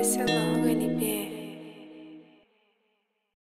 esse lado.